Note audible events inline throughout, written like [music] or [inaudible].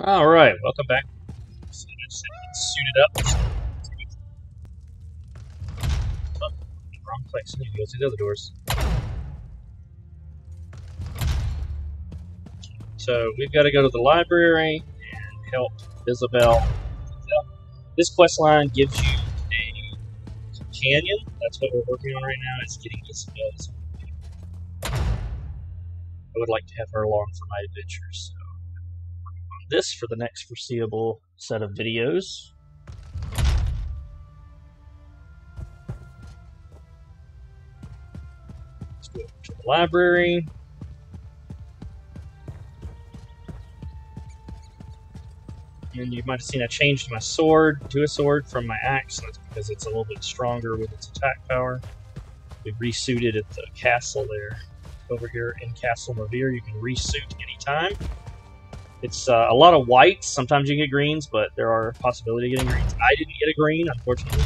All right, welcome back. Suited up. Oh, wrong place. Need to go through the other doors. So we've got to go to the library and help Isobel. This quest line gives you a companion. That's what we're working on right now. It's getting Isobel's. I would like to have her along for my adventures. This for the next foreseeable set of videos. Let's go to the library. And you might have seen I changed my sword to a sword from my axe. That's because it's a little bit stronger with its attack power. We resuited at the castle there. Over here in Castle Navire, you can resuit anytime. It's uh, a lot of whites. Sometimes you get greens, but there are possibility of getting greens. I didn't get a green, unfortunately.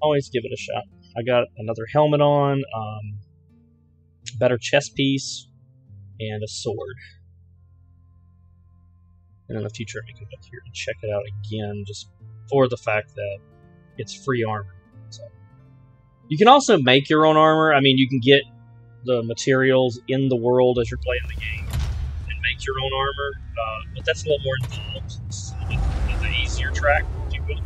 Always give it a shot. I got another helmet on, um, better chest piece, and a sword. And in the future, I may come back here and check it out again, just for the fact that it's free armor. So you can also make your own armor. I mean, you can get the materials in the world as you're playing the game your own armor, uh, but that's a little more involved. It's the easier track, if you will.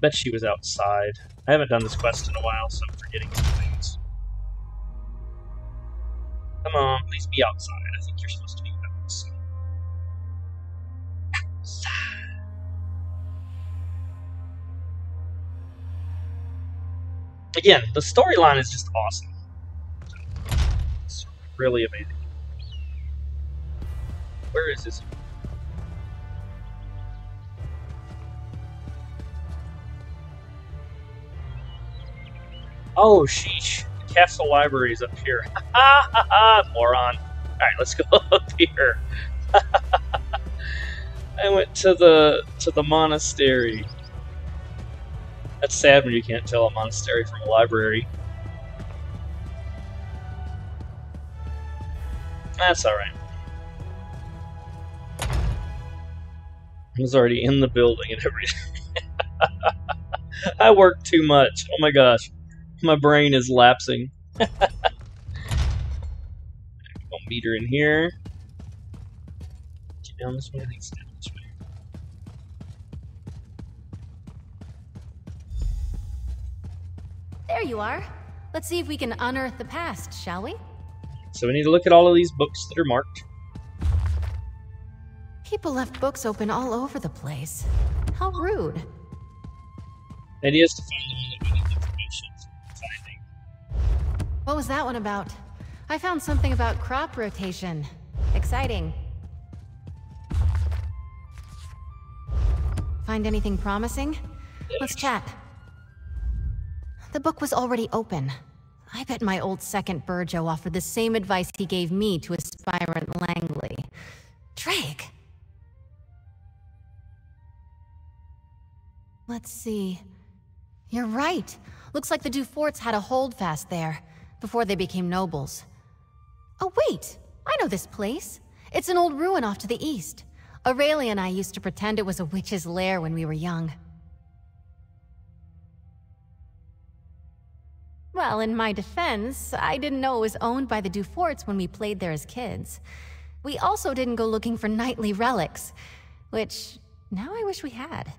Bet she was outside. I haven't done this quest in a while, so I'm forgetting some things. Come on, please be outside. I think you're supposed to be outside. Outside. Again, the storyline is just awesome. Really amazing. Where is this? Oh, sheesh. The castle library is up here. [laughs] Ha ha ha, moron. Alright, let's go [laughs] up here. [laughs] I went to the to the monastery. That's sad when you can't tell a monastery from a library. That's alright. I was already in the building and everything. [laughs] I work too much. Oh my gosh. My brain is lapsing. [laughs] I'll meet her in here. Get down this way. I think it's down this way. There you are. Let's see if we can unearth the past, shall we? So we need to look at all of these books that are marked. People left books open all over the place. How rude. The idea is to find the one that we need information finding. What was that one about? I found something about crop rotation. Exciting. Find anything promising? Let's chat. The book was already open. I bet my old second Burjo offered the same advice he gave me to aspirant Langley. Drake! Let's see. You're right. Looks like the Duforts had a holdfast there, before they became nobles. Oh, wait! I know this place. It's an old ruin off to the east. Aurelia and I used to pretend it was a witch's lair when we were young. Well, in my defense, I didn't know it was owned by the Duforts when we played there as kids. We also didn't go looking for knightly relics, which now I wish we had.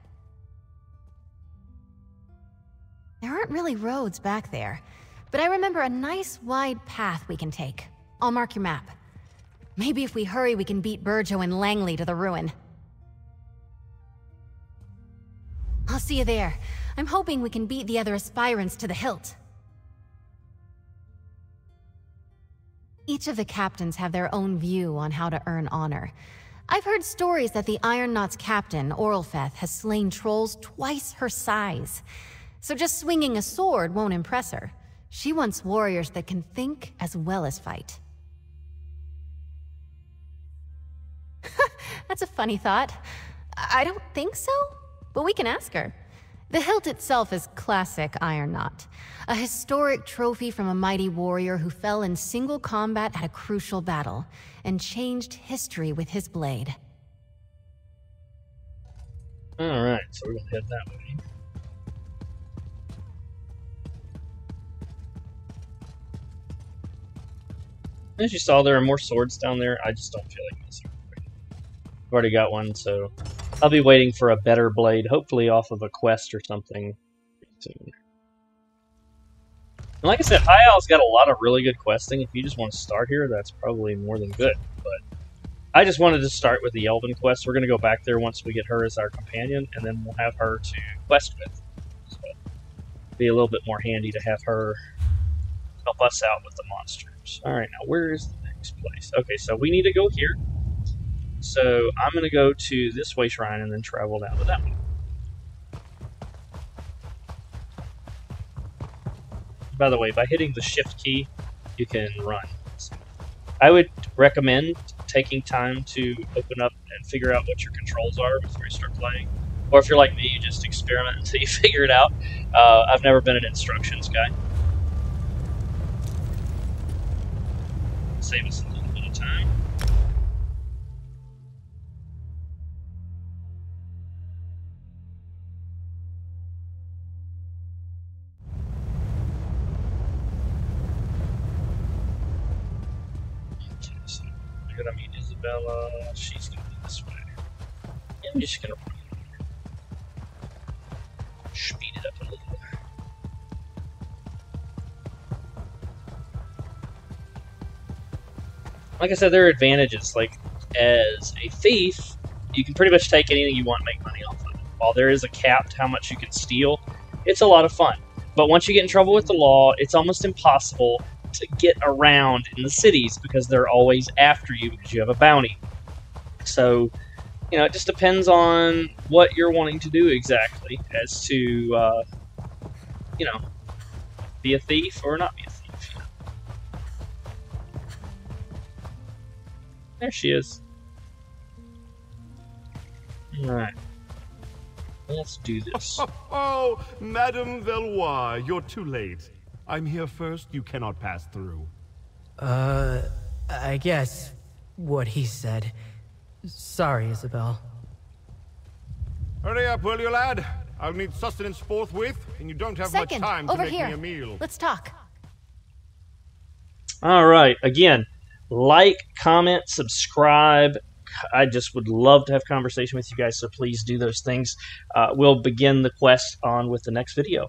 There aren't really roads back there, but I remember a nice wide path we can take. I'll mark your map. Maybe if we hurry, we can beat Burjo and Langley to the ruin. I'll see you there. I'm hoping we can beat the other aspirants to the hilt. Each of the captains have their own view on how to earn honor. I've heard stories that the Iron Knot's captain, Oralfeth, has slain trolls twice her size. So just swinging a sword won't impress her. She wants warriors that can think as well as fight. [laughs] That's a funny thought. I don't think so, but we can ask her. The hilt itself is classic Iron Knot, a historic trophy from a mighty warrior who fell in single combat at a crucial battle and changed history with his blade. Alright, so we're gonna head that way. As you saw, there are more swords down there. I just don't feel like messing with it. I've already got one, so I'll be waiting for a better blade, hopefully off of a quest or something soon. And like I said, High Isle's got a lot of really good questing. If you just want to start here, that's probably more than good. But I just wanted to start with the Elven quest. We're going to go back there once we get her as our companion, and then we'll have her to quest with. So be a little bit more handy to have her help us out with the monsters. All right, now where is the next place? Okay, so we need to go here. So I'm going to go to this way shrine and then travel down to that one. By the way, by hitting the shift key, you can run. I would recommend taking time to open up and figure out what your controls are before you start playing. Or if you're like me, you just experiment [laughs] until you figure it out. Uh, I've never been an instructions guy. Save us a little bit of time. I gotta meet Isabella. She's gonna be this way. I'm just gonna speed it up a little. Bit. Like I said, there are advantages. Like as a thief, you can pretty much take anything you want and make money off of it. While there is a cap to how much you can steal, it's a lot of fun. But once you get in trouble with the law, it's almost impossible to get around in the cities because they're always after you because you have a bounty. So, you know, it just depends on what you're wanting to do exactly as to, uh, you know, be a thief or not be a thief. There she is. Alright. Let's do this. [laughs] Oh, Madame Veloise, you're too late. I'm here first, you cannot pass through. Uh, I guess what he said. Sorry, Isobel. Hurry up, will you, lad? I'll need sustenance forthwith, and you don't have Second, much time to over make here. me a meal. Let's talk. All right. Again, like, comment, subscribe. I just would love to have conversation with you guys, so please do those things. Uh, we'll begin the quest on with the next video.